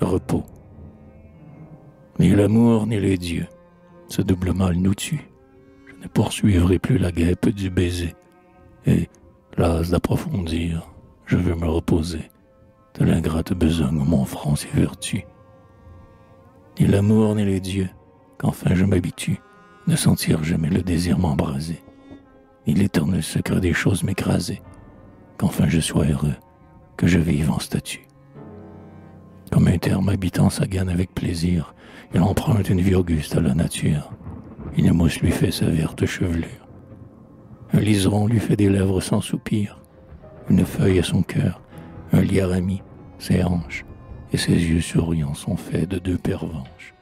repos. Ni l'amour ni les dieux, ce double mal nous tue. Je ne poursuivrai plus la guêpe du baiser, et, las d'approfondir, je veux me reposer de l'ingrate besogne où mon front s'évertue. Ni l'amour ni les dieux, qu'enfin je m'habitue, ne sentir jamais le désir m'embraser, ni l'éternel secret des choses m'écraser, qu'enfin je sois heureux, que je vive en statue. Comme un terme habitant sa gaine avec plaisir, il emprunte une vie auguste à la nature. Une mousse lui fait sa verte chevelure. Un liseron lui fait des lèvres sans soupir. Une feuille à son cœur, un lierre ami, ses hanches, et ses yeux souriants sont faits de deux pervenches.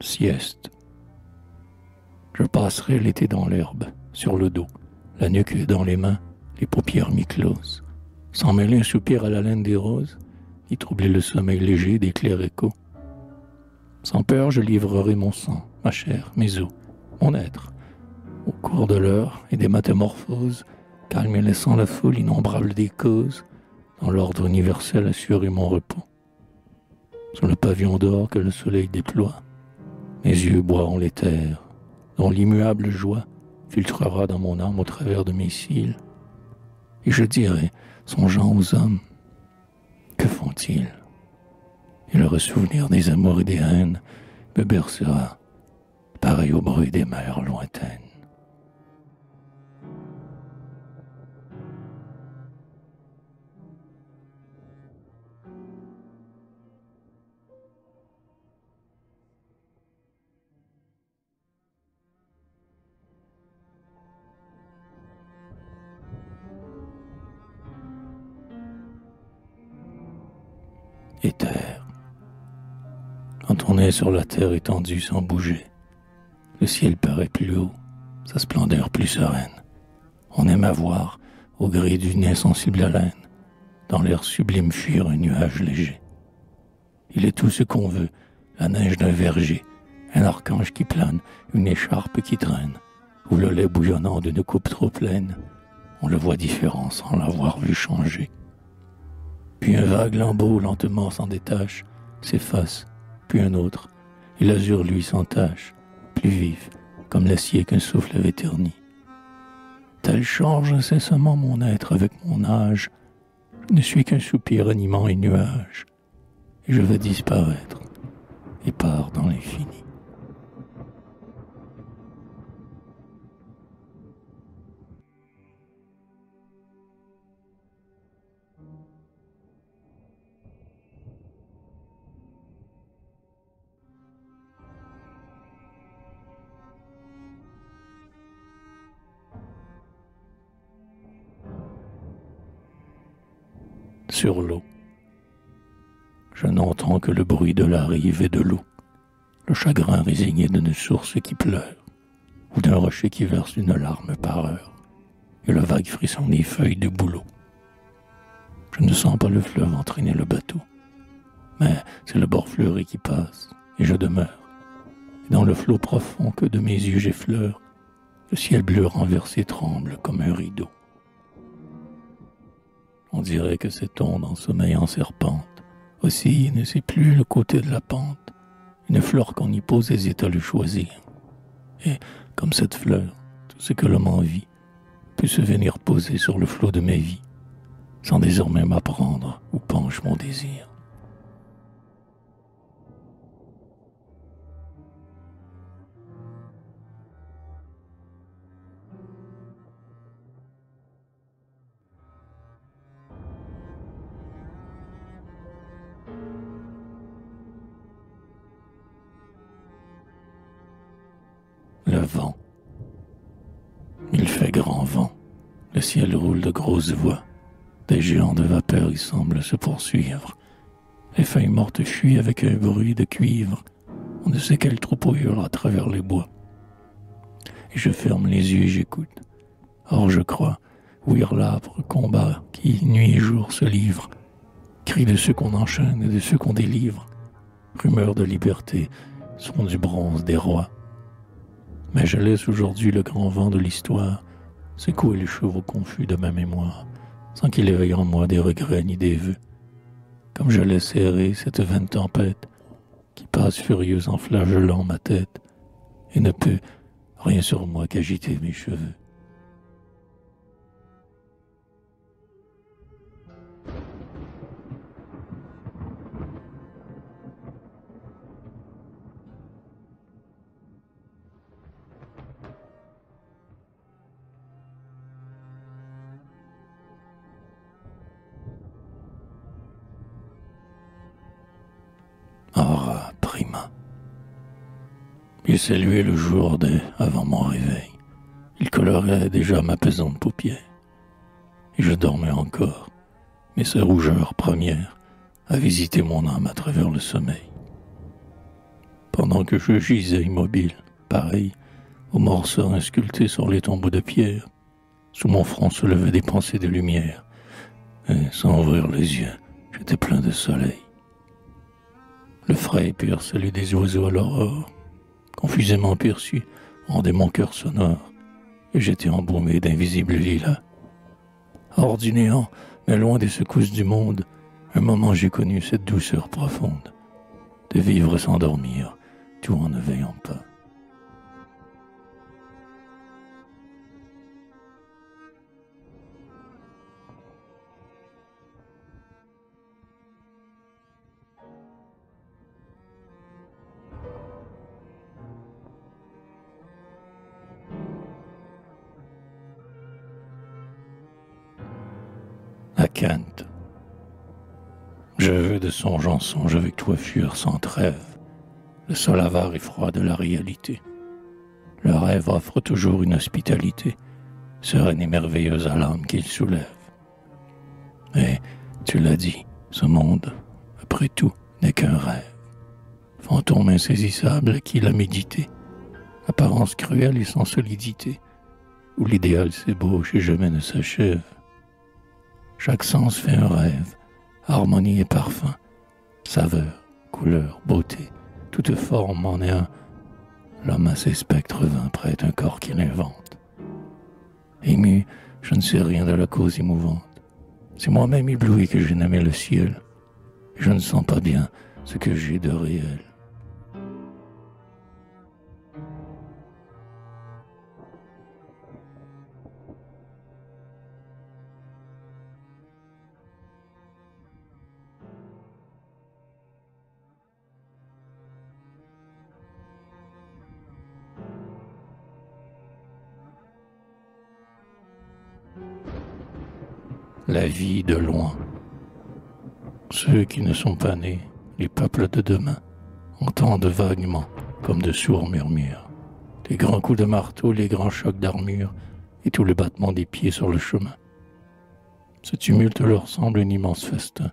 Sieste. Je passerai l'été dans l'herbe, sur le dos, la nuque dans les mains, les paupières mi-closes, sans mêler un soupir à la laine des roses, y troubler le sommeil léger des clairs échos. Sans peur, je livrerai mon sang, ma chair, mes os, mon être, au cours de l'heure et des métamorphoses, calme et laissant la foule innombrable des causes, dans l'ordre universel assurer mon repos. Sur le pavillon d'or que le soleil déploie, mes yeux boiront l'éther, dont l'immuable joie filtrera dans mon âme au travers de mes cils. Et je dirai, songeant aux hommes, que font-ils? Et le ressouvenir des amours et des haines me bercera, pareil au bruit des mers lointaines. Et terre. Quand on est sur la terre étendue sans bouger, le ciel paraît plus haut, sa splendeur plus sereine. On aime à voir, au gré d'une insensible haleine, dans l'air sublime fuir un nuage léger. Il est tout ce qu'on veut, la neige d'un verger, un archange qui plane, une écharpe qui traîne, ou le lait bouillonnant d'une coupe trop pleine. On le voit différent sans l'avoir vu changer. Puis un vague lambeau lentement s'en détache, s'efface, puis un autre, et l'azur lui s'entache, plus vif, comme l'acier qu'un souffle avait terni. Tel change incessamment mon être avec mon âge, je ne suis qu'un soupir animant et nuage, et je veux disparaître, et pars dans l'infini. Sur l'eau. Je n'entends que le bruit de la rive et de l'eau, le chagrin résigné d'une source qui pleure, ou d'un rocher qui verse une larme par heure, et le vague frisson des feuilles de bouleau. Je ne sens pas le fleuve entraîner le bateau, mais c'est le bord fleuri qui passe, et je demeure. Dans le flot profond que de mes yeux j'effleure, le ciel bleu renversé tremble comme un rideau. On dirait que cette onde en sommeil en serpente aussi ne sait plus le côté de la pente. Une fleur qu'on y pose hésite à le choisir. Et comme cette fleur, tout ce que l'homme envie peut se venir poser sur le flot de mes vies, sans désormais m'apprendre où penche mon désir. Il fait grand vent. Le ciel roule de grosses voix. Des géants de vapeur y semblent se poursuivre. Les feuilles mortes fuient avec un bruit de cuivre. On ne sait quel troupeau hurle à travers les bois. je ferme les yeux et j'écoute. Or je crois, ouïr l'âpre combat qui, nuit et jour, se livre, cris de ceux qu'on enchaîne et de ceux qu'on délivre, rumeurs de liberté, sont du bronze des rois. Mais je laisse aujourd'hui le grand vent de l'histoire secouer les chevaux confus de ma mémoire, sans qu'il éveille en moi des regrets ni des vœux? Comme je laisse errer cette vaine tempête qui passe furieuse en flagellant ma tête et ne peut rien sur moi qu'agiter mes cheveux. Il salué le jour dès avant mon réveil. Il colorait déjà ma pesante paupière. Et je dormais encore, mais sa rougeur première a visité mon âme à travers le sommeil. Pendant que je gisais immobile, pareil aux morceaux insculptés sur les tombeaux de pierre, sous mon front se levaient des pensées de lumière, et sans ouvrir les yeux, j'étais plein de soleil. Le frais et pur salut des oiseaux à l'aurore, confusément perçu, rendait mon cœur sonore, et j'étais embaumé d'invisibles lilas. Hors du néant, mais loin des secousses du monde, un moment j'ai connu cette douceur profonde, de vivre sans dormir, tout en ne veillant pas. À Kant. Je veux de songe en songe avec toi fuir sans trêve, le sol avare et froid de la réalité. Le rêve offre toujours une hospitalité, sereine et merveilleuse à l'âme qu'il soulève. Mais, tu l'as dit, ce monde, après tout, n'est qu'un rêve. Fantôme insaisissable qu'il a médité, apparence cruelle et sans solidité, où l'idéal s'ébauche et jamais ne s'achève. Chaque sens fait un rêve, harmonie et parfum, saveur, couleur, beauté, toute forme en est un. L'homme à ses spectres vint prête un corps qu'il invente. Ému, je ne sais rien de la cause émouvante. C'est moi-même ébloui que j'ai nommé le ciel. Je ne sens pas bien ce que j'ai de réel. La vie de loin. Ceux qui ne sont pas nés, les peuples de demain, entendent vaguement, comme de sourds murmures, les grands coups de marteau, les grands chocs d'armure et tout le battement des pieds sur le chemin. Ce tumulte leur semble un immense festin,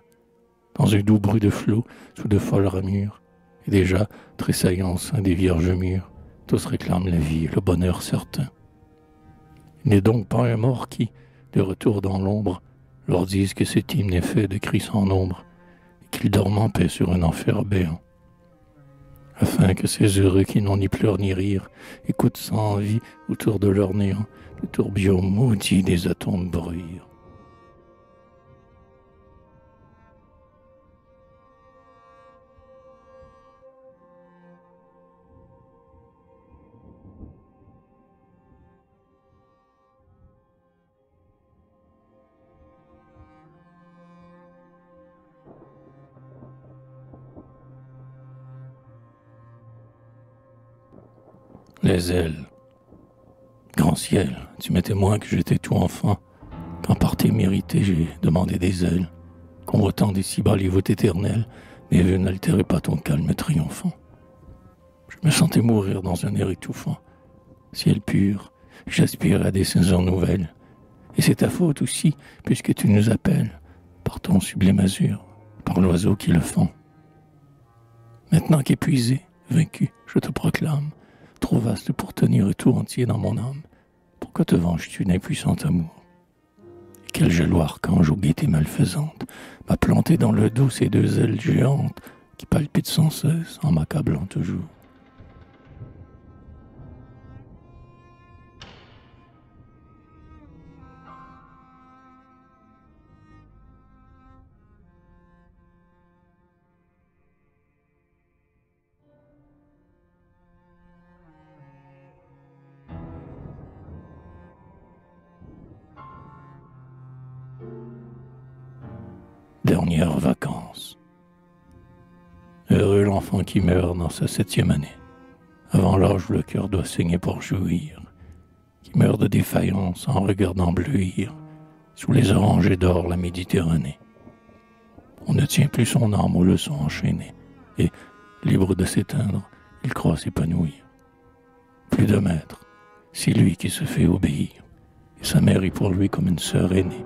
dans un doux bruit de flots, sous de folles ramures, et déjà, tressaillant au sein des vierges mûres, tous réclament la vie et le bonheur certain. Il n'est donc pas un mort qui, de retour dans l'ombre, leur disent que cet hymne est fait de cris sans nombre et qu'ils dorment en paix sur un enfer béant. Afin que ces heureux qui n'ont ni pleurs ni rire écoutent sans envie autour de leur néant le tourbillon maudit des atomes bruire. Les ailes. Grand ciel, tu m'étais moins que j'étais tout enfant, quand par tes mérités j'ai demandé des ailes, convoitant des si bas les voûtes éternelles, mes vœux n'altéraient pas ton calme triomphant. Je me sentais mourir dans un air étouffant. Ciel pur, j'aspirais à des saisons nouvelles. Et c'est ta faute aussi, puisque tu nous appelles, par ton sublime azur, par l'oiseau qui le fend. Maintenant qu'épuisé, vaincu, je te proclame, trop vaste pour tenir tout entier dans mon âme. Pourquoi te venges-tu d'impuissant amour Et Quel jaloux archange aux gaietés malfaisantes m'a planté dans le dos ces deux ailes géantes qui palpitent sans cesse en m'accablant toujours Dernières vacances. Heureux l'enfant qui meurt dans sa septième année, avant l'âge le cœur doit saigner pour jouir, qui meurt de défaillance en regardant bleuir sous les orangers d'or la Méditerranée. On ne tient plus son âme aux leçons enchaînées, et, libre de s'éteindre, il croit s'épanouir. Plus de maître, c'est lui qui se fait obéir, et sa mère est pour lui comme une sœur aînée.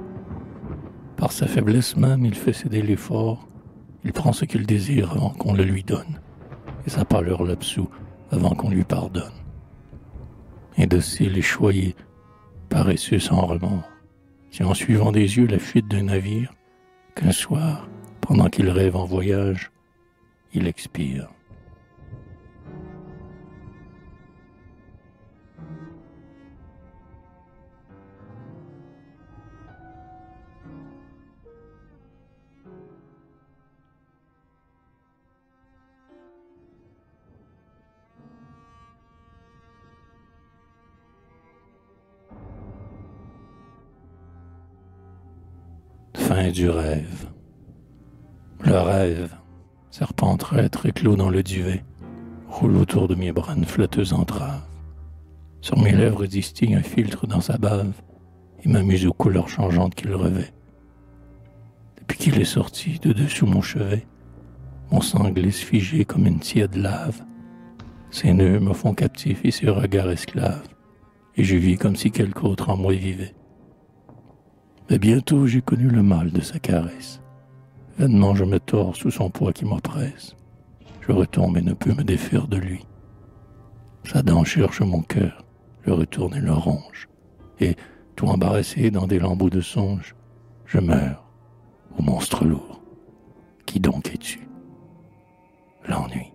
Par sa faiblesse même, il fait céder l'effort. Il prend ce qu'il désire avant qu'on le lui donne. Et sa pâleur l'absout avant qu'on lui pardonne. Indocile et choyé, paresseux sans remords, c'est en suivant des yeux la fuite d'un navire qu'un soir, pendant qu'il rêve en voyage, il expire. Du rêve. Le rêve, serpent traître éclos dans le duvet, roule autour de mes bras une flatteuse entrave. Sur mes lèvres distille un filtre dans sa bave et m'amuse aux couleurs changeantes qu'il revêt. Depuis qu'il est sorti de dessous mon chevet, mon sang glisse figé comme une tiède lave. Ses nœuds me font captif et ses regards esclaves, et je vis comme si quelque autre en moi vivait. Mais bientôt j'ai connu le mal de sa caresse. Vainement je me tords sous son poids qui m'oppresse. Je retombe et ne peux me défaire de lui. Sa dent cherche mon cœur, je retourne et le ronge. Et, tout embarrassé dans des lambeaux de songe, je meurs, au monstre lourd. Qui donc es-tu? L'ennui.